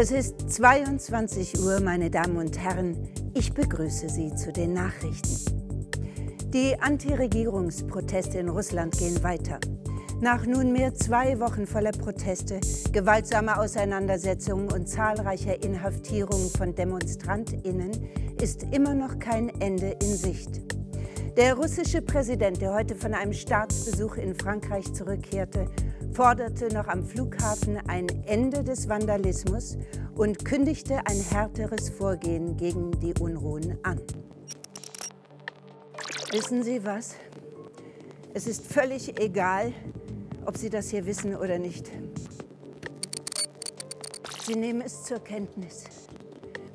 Es ist 22 Uhr, meine Damen und Herren. Ich begrüße Sie zu den Nachrichten. Die Antiregierungsproteste in Russland gehen weiter. Nach nunmehr zwei Wochen voller Proteste, gewaltsamer Auseinandersetzungen und zahlreicher Inhaftierungen von DemonstrantInnen ist immer noch kein Ende in Sicht. Der russische Präsident, der heute von einem Staatsbesuch in Frankreich zurückkehrte, forderte noch am Flughafen ein Ende des Vandalismus und kündigte ein härteres Vorgehen gegen die Unruhen an. Wissen Sie was? Es ist völlig egal, ob Sie das hier wissen oder nicht. Sie nehmen es zur Kenntnis.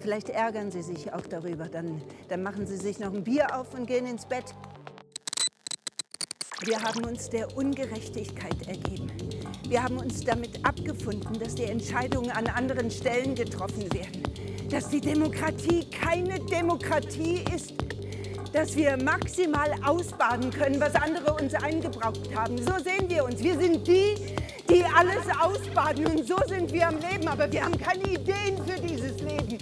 Vielleicht ärgern Sie sich auch darüber. Dann, dann machen Sie sich noch ein Bier auf und gehen ins Bett. Wir haben uns der Ungerechtigkeit ergeben. Wir haben uns damit abgefunden, dass die Entscheidungen an anderen Stellen getroffen werden. Dass die Demokratie keine Demokratie ist. Dass wir maximal ausbaden können, was andere uns eingebraucht haben. So sehen wir uns. Wir sind die, die alles ausbaden. Und so sind wir am Leben. Aber wir haben keine Ideen für dieses Leben.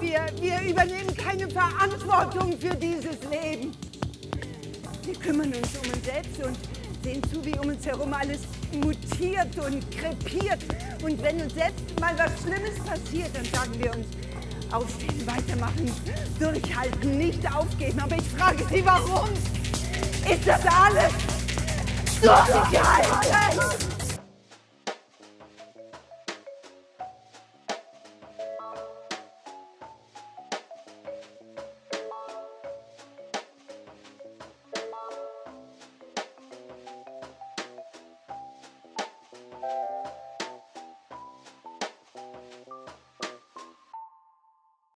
Wir, wir übernehmen keine Verantwortung für dieses Leben. Wir kümmern uns um uns selbst und sehen zu, wie um uns herum alles mutiert und krepiert. Und wenn uns selbst mal was Schlimmes passiert, dann sagen wir uns, aufstehen, weitermachen, durchhalten, nicht aufgeben. Aber ich frage Sie, warum? Ist das alles? Durchhalten!